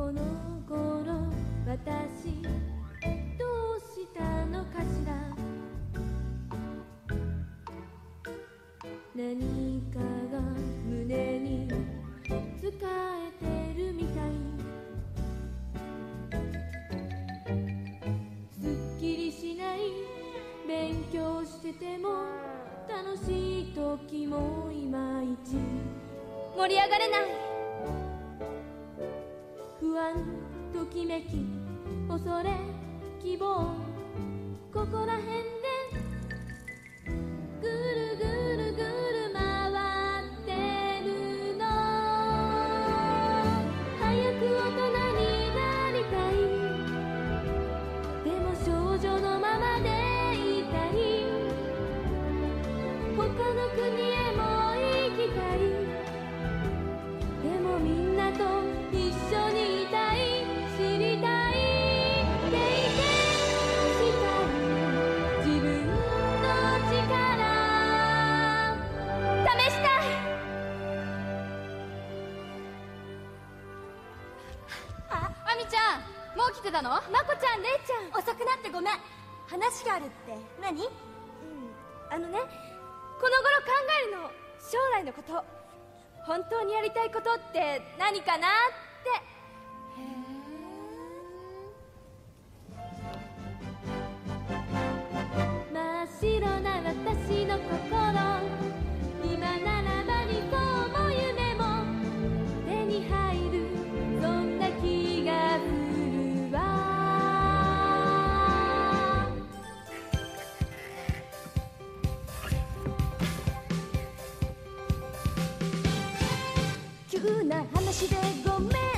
この頃私どうしたのかしら？何かが胸に使えてるみたい。すっきりしない勉強してても楽しい時もいまいち。盛り上がれない。不安ときめき恐れ希望ここら辺試したい。ああみちゃんもう聞くだの？まこちゃんれいちゃん。遅くなってごめん。話があるって。何？うんあのねこの頃考えるの将来のこと。本当にやりたいことって何かなって。急な話でごめん